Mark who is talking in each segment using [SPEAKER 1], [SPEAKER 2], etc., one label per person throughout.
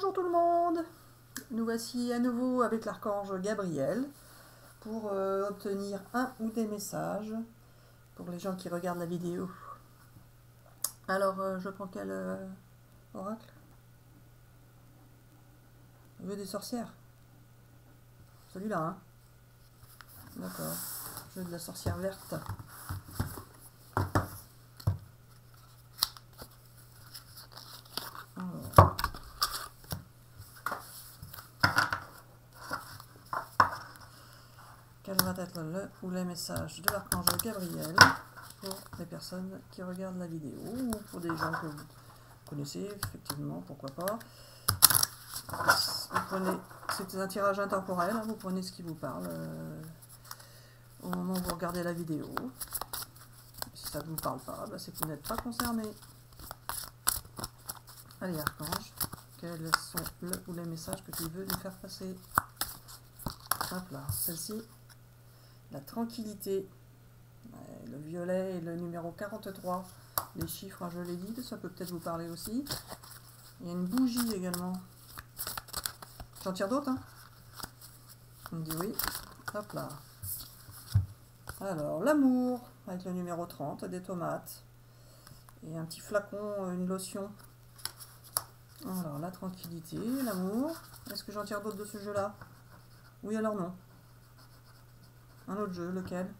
[SPEAKER 1] Bonjour tout le monde Nous voici à nouveau avec l'archange Gabriel pour euh, obtenir un ou des messages pour les gens qui regardent la vidéo. Alors, euh, je prends quel euh, oracle? Jeu des sorcières Celui-là, hein D'accord. Jeu de la sorcière verte. quel va le ou les messages de l'archange Gabriel pour les personnes qui regardent la vidéo ou pour des gens que vous connaissez, effectivement, pourquoi pas. Vous prenez, c'est un tirage intemporel, hein, vous prenez ce qui vous parle euh, au moment où vous regardez la vidéo. Si ça ne vous parle pas, bah, c'est que vous n'êtes pas concerné. Allez, archange, quels sont le ou les messages que tu veux nous faire passer? Hop là, celle-ci la tranquillité. Le violet et le numéro 43. Les chiffres, je l'ai dit, ça peut peut-être vous parler aussi. Il y a une bougie également. J'en tire d'autres, hein On me dit oui. Hop là. Alors, l'amour, avec le numéro 30, des tomates. Et un petit flacon, une lotion. Alors, la tranquillité, l'amour. Est-ce que j'en tire d'autres de ce jeu-là? Oui, alors non. Un autre jeu, lequel?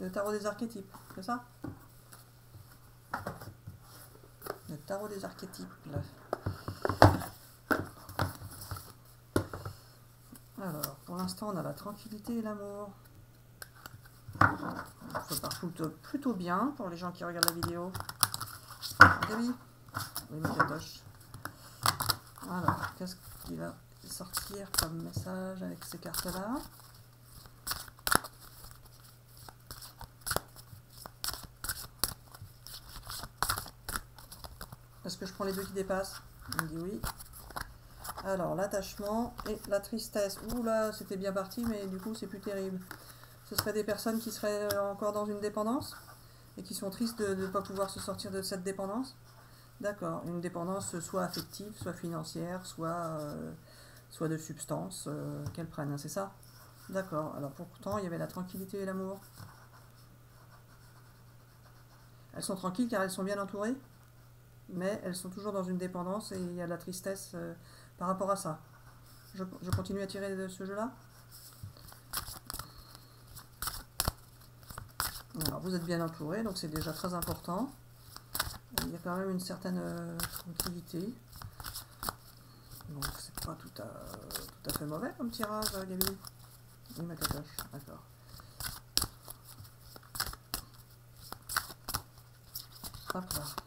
[SPEAKER 1] Le tarot des archétypes, c'est ça? Le tarot des archétypes. Alors, pour l'instant, on a la tranquillité et l'amour. Ça part plutôt, bien pour les gens qui regardent la vidéo. Gabi? Oui, Mikatoche. Alors, qu'est-ce qu'il va sortir comme message avec ces cartes-là? Est-ce que je prends les deux qui dépassent? Il me dit oui. Alors, l'attachement et la tristesse. Ouh là, c'était bien parti, mais du coup, c'est plus terrible. Ce seraient des personnes qui seraient euh, encore dans une dépendance et qui sont tristes de ne pas pouvoir se sortir de cette dépendance? D'accord. Une dépendance soit affective, soit financière, soit, euh, soit de substance euh, qu'elles prennent, hein, c'est ça? D'accord. Alors pourtant, il y avait la tranquillité et l'amour. Elles sont tranquilles car elles sont bien entourées? Mais elles sont toujours dans une dépendance et il y a de la tristesse euh, par rapport à ça. Je, continue à tirer de ce jeu-là Alors, vous êtes bien entouré, donc c'est déjà très important. Il y a quand même une certaine euh, tranquillité. Donc, c'est pas tout à, tout à fait mauvais comme tirage, euh, Gabi. Oui, ma d'accord. Hop là.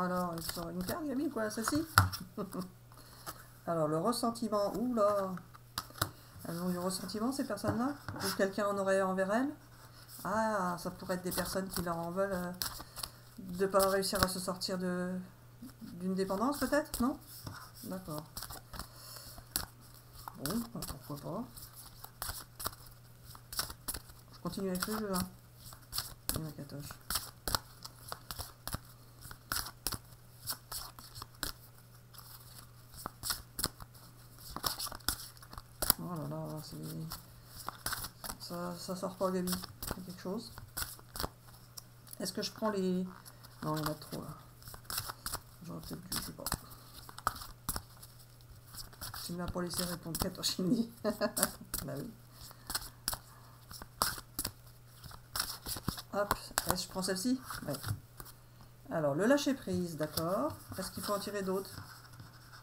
[SPEAKER 1] Alors, il sort une carte, Gabi, quoi, celle-ci Alors, le ressentiment, oula Elles ont du ressentiment, ces personnes-là Ou quelqu'un en aurait envers elles Ah, ça pourrait être des personnes qui leur en veulent euh, de pas réussir à se sortir de d'une dépendance, peut-être Non? D'accord. Bon, bah, pourquoi pas. Je continue avec le jeu, hein. Oh là là, ça, sort pas Gabi. quelque chose. Est-ce que je prends les... Non, il y en a trop là. J'aurais peut-être dû, je sais pas. Tu m'as pas laissé répondre Katoshini. bah oui. Hop, je prends celle-ci? Ouais. Alors, le lâcher prise, d'accord. Est-ce qu'il faut en tirer d'autres?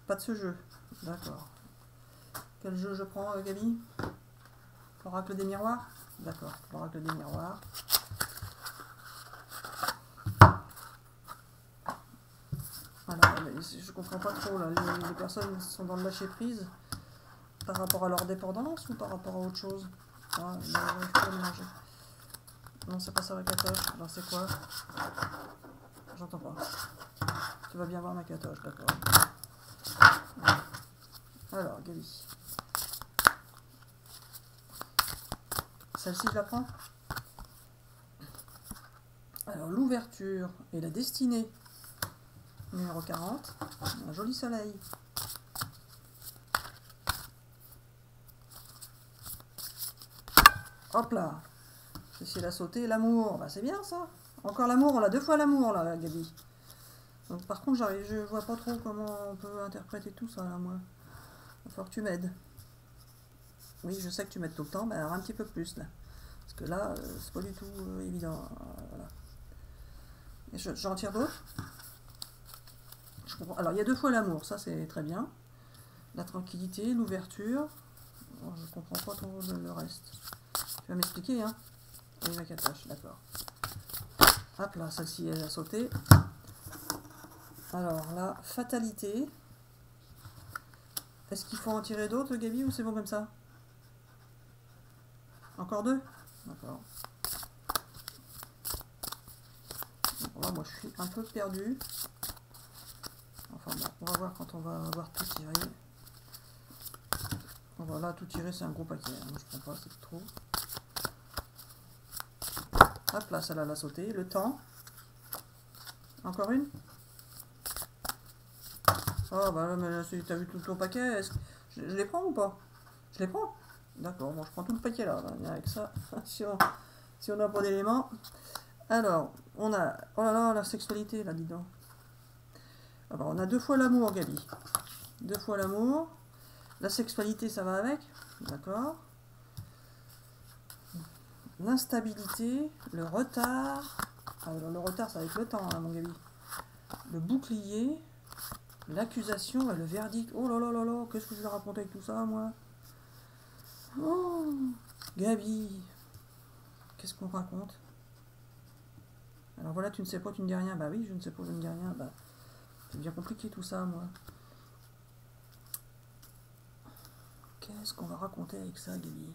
[SPEAKER 1] Pas de ce jeu. D'accord. Quel jeu je prends, euh, Gabi? L'oracle des miroirs? D'accord, l'oracle des miroirs. Voilà, je comprends pas trop là. Les, personnes sont dans le lâcher prise par rapport à leur dépendance ou par rapport à autre chose? Ah, Non, c'est pas ça ma catoche. Non, c'est quoi? J'entends pas. Tu vas bien voir ma catoche, d'accord. Alors, Gabi. Celle-ci, je la prends Alors, l'ouverture et la destinée. Numéro 40. Un joli soleil. Hop là Ceci la sauté, l'amour. Bah, c'est bien ça. Encore l'amour, on a deux fois l'amour là, Gabi. Par contre, je vois pas trop comment on peut interpréter tout ça là, moi. Il va que tu m'aides. Oui, je sais que tu m'aides tout le temps, mais alors un petit peu plus là. Parce que là, euh, c'est pas du tout euh, évident. Euh. Et j'en tire d'autres Alors, il y a deux fois l'amour, ça c'est très bien. La tranquillité, l'ouverture. je comprends pas trop le, reste. Tu vas m'expliquer, hein Oui, la catache, d'accord. Hop là, celle-ci, elle a sauté. Alors là, fatalité. Est-ce qu'il faut en tirer d'autres, Gabi, ou c'est bon comme ça? Encore deux? D'accord. Là, moi, je suis un peu perdu. Enfin bon, on va voir quand on va avoir tout tiré. Voilà, tout tirer, c'est un gros paquet. Hein. Moi, je prends pas, c'est trop. Hop là, celle-là, l'a sauté. Le temps? Encore une? Oh bah là, mais t'as vu tout ton paquet, je, les prends ou pas? Je les prends? D'accord, bon je prends tout le paquet là, avec ça, si on, si on pas d'éléments. Alors, on a, oh là là, la sexualité là, dis donc. Alors, on a deux fois l'amour, Gabi. Deux fois l'amour. La sexualité, ça va avec, d'accord L'instabilité, le retard. Alors, le retard, ça va avec le temps, hein, mon Gabi. Le bouclier, L'accusation et le verdict. Oh là là là là, qu'est-ce que je vais raconter avec tout ça, moi? Gabi, qu'est-ce qu'on raconte? Alors voilà, tu ne sais pas, tu ne dis rien. Bah oui, je ne sais pas, je ne dis rien. Bah, c'est bien compliqué tout ça, moi. Qu'est-ce qu'on va raconter avec ça, Gabi?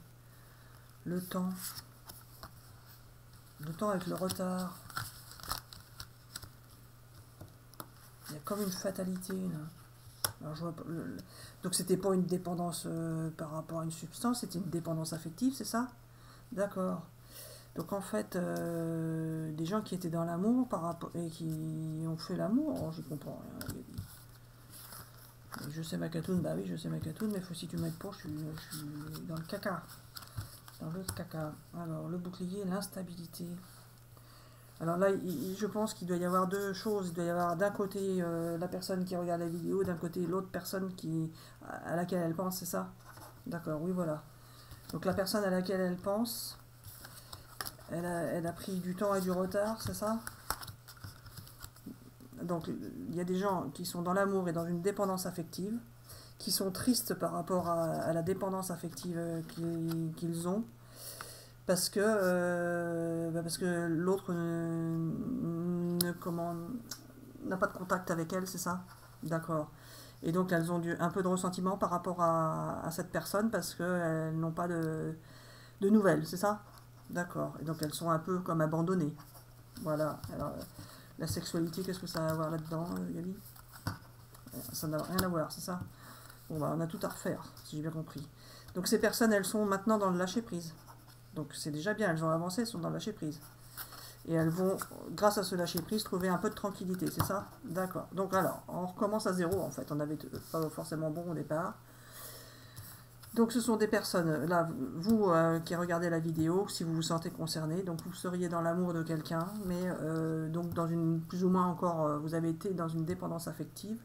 [SPEAKER 1] Le temps. Le temps avec le retard. Il y a comme une fatalité là. Donc c'était pas une dépendance euh, par rapport à une substance, c'était une dépendance affective, c'est ça? D'accord. Donc en fait, euh, des gens qui étaient dans l'amour par rapport et qui ont fait l'amour, oh, je comprends rien. Je sais ma catoune, bah oui, je sais ma catoune, mais faut, si tu m'aides pour, je suis, je suis dans le caca. Dans le caca. Alors, le bouclier, l'instabilité. Alors là, je pense qu'il doit y avoir deux choses. Il doit y avoir d'un côté euh, la personne qui regarde la vidéo, d'un côté l'autre personne à laquelle elle pense, c'est ça? D'accord, oui, voilà. Donc la personne à laquelle elle pense, elle a, elle a pris du temps et du retard, c'est ça? Donc il y a des gens qui sont dans l'amour et dans une dépendance affective, qui sont tristes par rapport à, la dépendance affective qu'ils ont parce que, euh, bah, que l'autre ne, n'a pas de contact avec elle, c'est ça? D'accord. Et donc elles ont du, un peu de ressentiment par rapport à, cette personne parce qu'elles n'ont pas de, de nouvelles, c'est ça? D'accord. Et donc elles sont un peu comme abandonnées. Voilà. Alors, la sexualité, qu'est-ce que ça a à voir là-dedans, euh, Gabi? Ça n'a rien à voir, c'est ça? Bon, bah, on a tout à refaire, si j'ai bien compris. Donc ces personnes, elles sont maintenant dans le lâcher-prise. Donc c'est déjà bien, elles ont avancé, elles sont dans le lâcher prise. Et elles vont, grâce à ce lâcher prise, trouver un peu de tranquillité, c'est ça? D'accord. Donc alors, on recommence à zéro en fait. On n'avait pas forcément bon au départ. Donc ce sont des personnes, là, vous euh, qui regardez la vidéo, si vous vous sentez concerné, donc vous seriez dans l'amour de quelqu'un, mais euh, donc dans une, plus ou moins encore, euh, vous avez été dans une dépendance affective.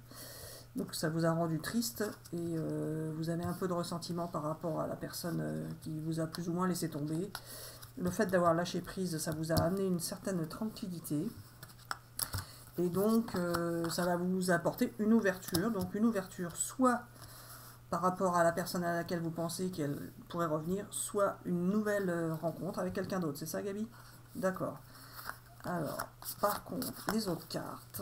[SPEAKER 1] Donc ça vous a rendu triste et euh, vous avez un peu de ressentiment par rapport à la personne euh, qui vous a plus ou moins laissé tomber. Le fait d'avoir lâché prise, ça vous a amené une certaine tranquillité. Et donc euh, ça va vous apporter une ouverture. Donc une ouverture soit par rapport à la personne à laquelle vous pensez qu'elle pourrait revenir, soit une nouvelle rencontre avec quelqu'un d'autre. C'est ça Gabi? D'accord. Alors, par contre, les autres cartes.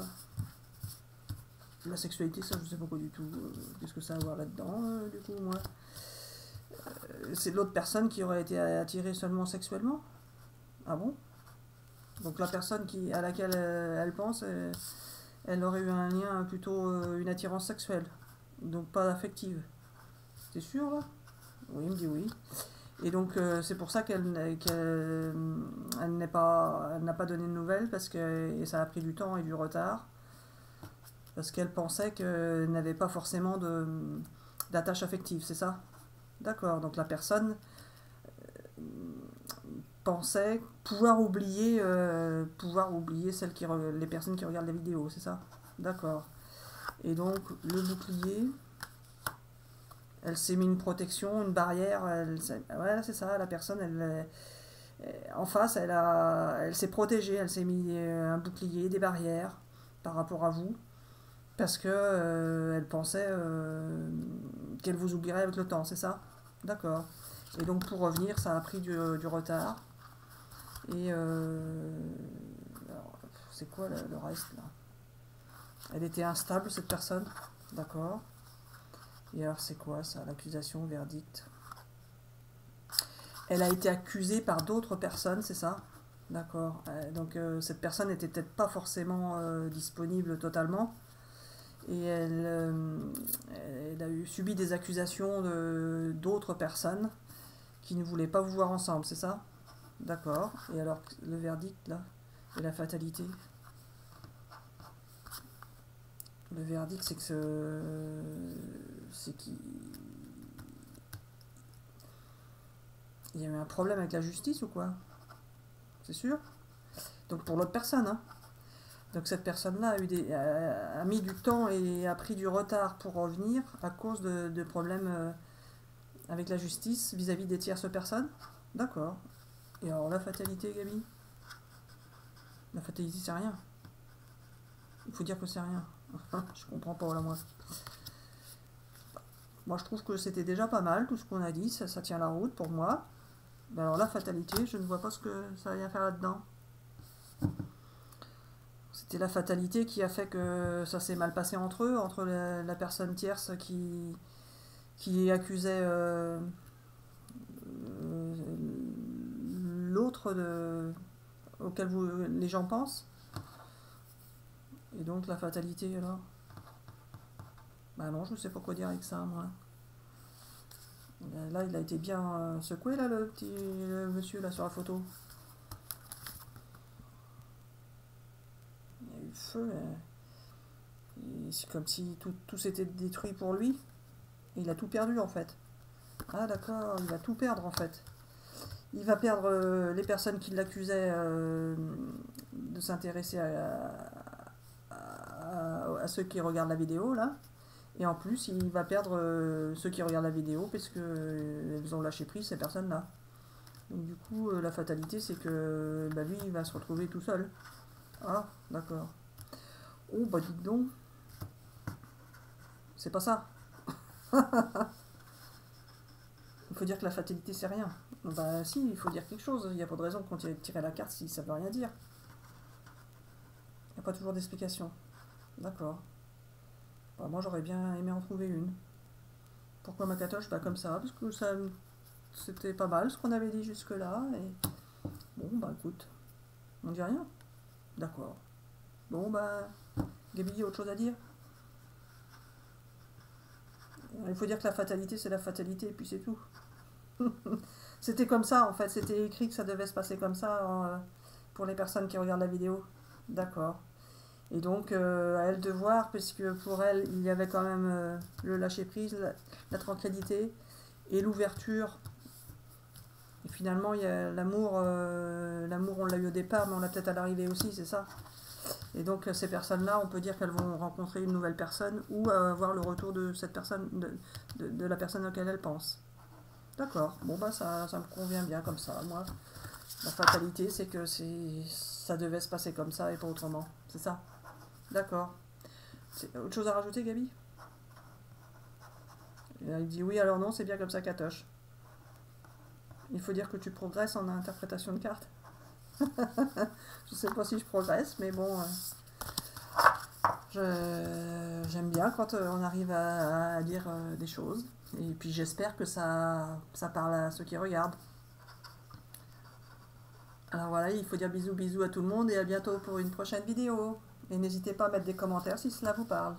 [SPEAKER 1] La sexualité, ça, je sais pas quoi du tout. Euh, qu'est-ce que ça a à voir là-dedans, euh, du coup, moi euh, C'est l'autre personne qui aurait été attirée seulement sexuellement? Ah bon? Donc la personne qui, à laquelle elle, pense, elle, aurait eu un lien, plutôt une attirance sexuelle. Donc pas affective. C'est sûr, là? Oui, il me dit oui. Et donc c'est pour ça qu'elle qu'elle elle n'a pas donné de nouvelles parce que ça a pris du temps et du retard parce qu'elle pensait qu'elle n'avait pas forcément d'attache affective, c'est ça? D'accord. Donc la personne euh, pensait pouvoir oublier euh, pouvoir oublier celles qui les personnes qui regardent la vidéo, c'est ça? D'accord. Et donc le bouclier elle s'est mis une protection, une barrière. Elle, ouais, c'est ça. La personne, elle, est- euh, en face, elle a, elle s'est protégée. Elle s'est mis un bouclier, des barrières par rapport à vous, parce que euh, elle pensait euh, qu'elle vous oublierait avec le temps. C'est ça? D'accord. Et donc pour revenir, ça a pris du, du retard. Et euh, c'est quoi le, le reste là? Elle était instable cette personne? D'accord. Et alors, c'est quoi ça, l'accusation, verdict? Elle a été accusée par d'autres personnes, c'est ça? D'accord. Euh, donc, euh, cette personne n'était peut-être pas forcément euh, disponible totalement. Et elle, euh, elle a eu, subi des accusations de d'autres personnes qui ne voulaient pas vous voir ensemble, c'est ça? D'accord. Et alors, le verdict, là Et la fatalité? Le verdict, c'est que ce- c'est qu'il il y avait un problème avec la justice ou quoi? C'est sûr? Donc pour l'autre personne, hein. Donc cette personne-là a, mis du temps et a pris du retard pour revenir à cause de, problèmes euh, avec la justice vis-à-vis des tierces personnes D'accord. Et alors la fatalité, Gabi? La fatalité, c'est rien. Il faut dire que c'est rien. je comprends pas, là, moi. Moi, je trouve que c'était déjà pas mal, tout ce qu'on a dit, ça, ça tient la route pour moi. Mais alors, la fatalité, je ne vois pas ce que ça vient faire là-dedans. C'était la fatalité qui a fait que ça s'est mal passé entre eux, entre la, personne tierce qui, qui accusait euh, l'autre auquel les gens pensent. Et donc la fatalité alors? Bah non, je sais pas quoi dire avec ça, moi. Là, il a été bien euh, secoué, là, le petit monsieur, là, sur la photo. Il y a eu le feu. Et C'est comme si tout, tout s'était détruit pour lui. Il a tout perdu, en fait. Ah, d'accord, il va tout perdre, en fait. Il va perdre euh, les personnes qui l'accusaient euh, de s'intéresser à, à, ceux qui regardent la vidéo, là. Et en plus, il va perdre euh, ceux qui regardent la vidéo parce euh, elles ont lâché prise, ces personnes-là. Donc du coup, euh, la fatalité, c'est que bah, lui, il va se retrouver tout seul. Ah, d'accord. Oh, bah dites donc. C'est pas ça. il faut dire que la fatalité, c'est rien. Bah si, il faut dire quelque chose. Il n'y a pas de raison qu'on tire tirer la carte si ça veut rien dire. Il n'y a pas toujours d'explication. D'accord. Bah, moi, j'aurais bien aimé en trouver une. Pourquoi Makatosh Bah comme ça, parce que ça, c'était pas mal ce qu'on avait dit jusque-là. Et bon, bah écoute, on dit rien. D'accord. Bon, bah, Gabi, autre chose à dire? Il faut dire que la fatalité, c'est la fatalité, et puis c'est tout. c'était comme ça, en fait. C'était écrit que ça devait se passer comme ça euh, pour les personnes qui regardent la vidéo. D'accord. Et donc, euh, à elle de voir, puisque pour elle, il y avait quand même euh, le lâcher-prise, la, la tranquillité et l'ouverture. Et finalement, l'amour, l'amour, on l'a eu au départ, mais on l'a peut-être à l'arrivée aussi, c'est ça? Et donc, euh, ces personnes-là, on peut dire qu'elles vont rencontrer une nouvelle personne ou euh, avoir le retour de cette personne, de, la personne auquel elles pensent. D'accord. Bon, bah, ça, ça me convient bien comme ça. Moi, la fatalité, c'est que ça devait se passer comme ça et pas autrement. C'est ça. D'accord. Autre chose à rajouter, Gabi? Là, Il dit oui, alors non, c'est bien comme ça, Katoche. Il faut dire que tu progresses en interprétation de cartes. je sais pas si je progresse, mais bon. euh, J'aime bien quand euh, on arrive à, à dire euh, des choses. Et puis j'espère que ça, ça parle à ceux qui regardent. Alors voilà, il faut dire bisous bisous à tout le monde et à bientôt pour une prochaine vidéo. Et n'hésitez pas à mettre des commentaires si cela vous parle.